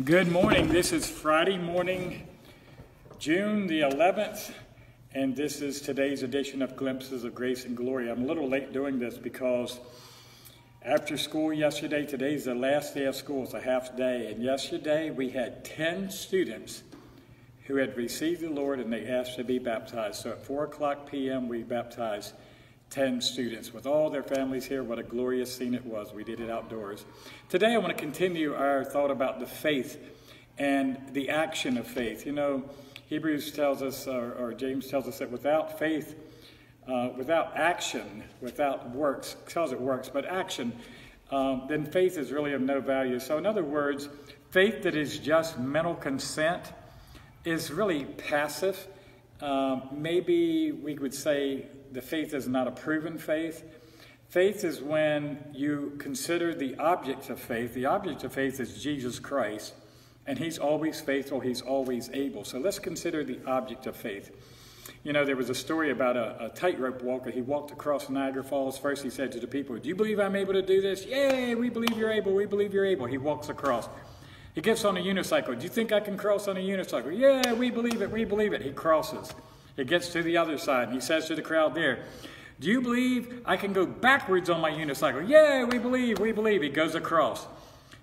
Good morning. This is Friday morning, June the 11th, and this is today's edition of Glimpses of Grace and Glory. I'm a little late doing this because after school yesterday, today's the last day of school, it's a half day, and yesterday we had 10 students who had received the Lord and they asked to be baptized. So at 4 o'clock p.m., we baptized 10 students with all their families here. What a glorious scene it was. We did it outdoors. Today, I want to continue our thought about the faith and the action of faith. You know, Hebrews tells us, or, or James tells us that without faith, uh, without action, without works, tells it works, but action, um, then faith is really of no value. So, in other words, faith that is just mental consent is really passive. Uh, maybe we would say the faith is not a proven faith. Faith is when you consider the object of faith. The object of faith is Jesus Christ, and He's always faithful, He's always able. So let's consider the object of faith. You know, there was a story about a, a tightrope walker. He walked across Niagara Falls. First, he said to the people, Do you believe I'm able to do this? Yay, we believe you're able. We believe you're able. He walks across. He gets on a unicycle. Do you think I can cross on a unicycle? Yeah, we believe it. We believe it. He crosses. It gets to the other side, and he says to the crowd there, Do you believe I can go backwards on my unicycle? Yay, we believe, we believe. He goes across.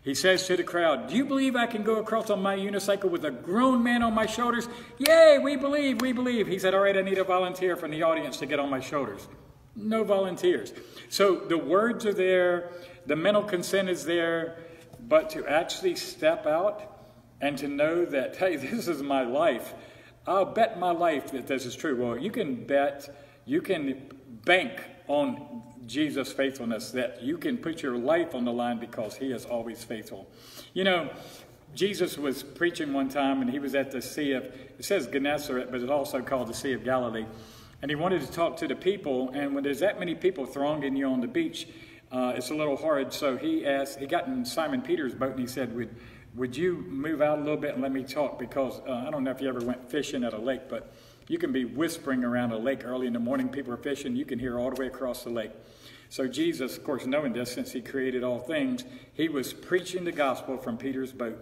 He says to the crowd, Do you believe I can go across on my unicycle with a grown man on my shoulders? Yay, we believe, we believe. He said, All right, I need a volunteer from the audience to get on my shoulders. No volunteers. So the words are there, the mental consent is there, but to actually step out and to know that, hey, this is my life I'll bet my life that this is true. Well, you can bet, you can bank on Jesus' faithfulness, that you can put your life on the line because he is always faithful. You know, Jesus was preaching one time and he was at the Sea of, it says Gennesaret, but it's also called the Sea of Galilee. And he wanted to talk to the people. And when there's that many people thronging you on the beach, uh, it's a little hard. So he asked, he got in Simon Peter's boat and he said, Would would you move out a little bit and let me talk? Because uh, I don't know if you ever went fishing at a lake, but you can be whispering around a lake early in the morning. People are fishing. You can hear all the way across the lake. So Jesus, of course, knowing this, since he created all things, he was preaching the gospel from Peter's boat.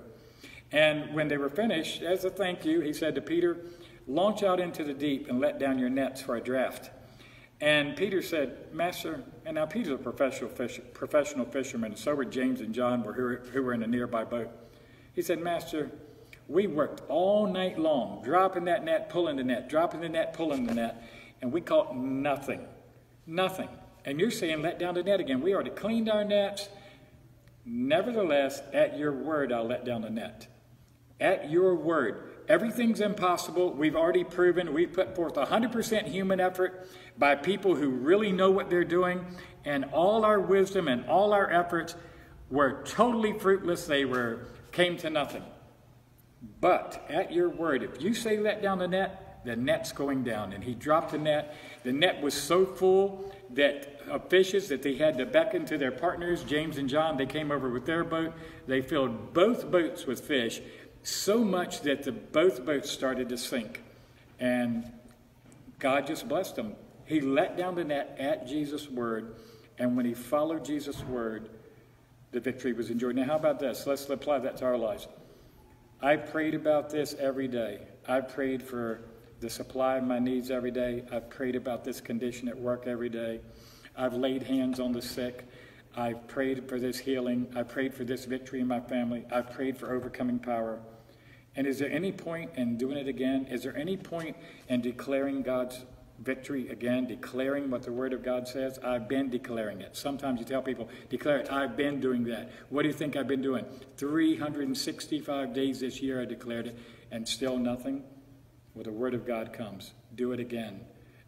And when they were finished, as a thank you, he said to Peter, launch out into the deep and let down your nets for a draft. And Peter said, Master, and now Peter's a professional, fish, professional fisherman, so were James and John, who were in a nearby boat. He said, Master, we worked all night long, dropping that net, pulling the net, dropping the net, pulling the net, and we caught nothing. Nothing. And you're saying, let down the net again. We already cleaned our nets. Nevertheless, at your word, I'll let down the net. At your word. Everything's impossible. We've already proven. We've put forth 100% human effort by people who really know what they're doing. And all our wisdom and all our efforts were totally fruitless. They were came to nothing. But at your word, if you say let down the net, the net's going down. And he dropped the net. The net was so full that of fishes that they had to beckon to their partners, James and John. They came over with their boat. They filled both boats with fish, so much that the both boats started to sink. And God just blessed them. He let down the net at Jesus' word, and when he followed Jesus' word, the victory was enjoyed. Now, how about this? Let's apply that to our lives. I prayed about this every day. I prayed for the supply of my needs every day. I've prayed about this condition at work every day. I've laid hands on the sick. I've prayed for this healing. I prayed for this victory in my family. I've prayed for overcoming power. And is there any point in doing it again? Is there any point in declaring God's victory again, declaring what the Word of God says. I've been declaring it. Sometimes you tell people, declare it. I've been doing that. What do you think I've been doing? 365 days this year I declared it, and still nothing? Well, the Word of God comes. Do it again.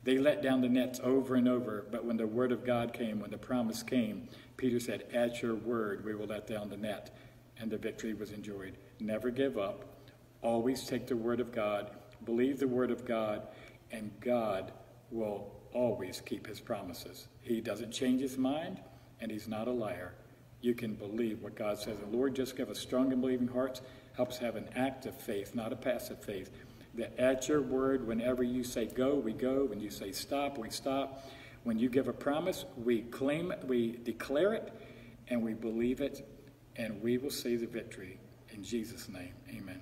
They let down the nets over and over, but when the Word of God came, when the promise came, Peter said, At your word, we will let down the net. And the victory was enjoyed. Never give up. Always take the Word of God. Believe the Word of God and God will always keep his promises. He doesn't change his mind, and he's not a liar. You can believe what God says. The Lord just give us strong and believing hearts, helps have an active faith, not a passive faith. That at your word, whenever you say go, we go. When you say stop, we stop. When you give a promise, we claim it, we declare it, and we believe it, and we will see the victory. In Jesus' name, amen.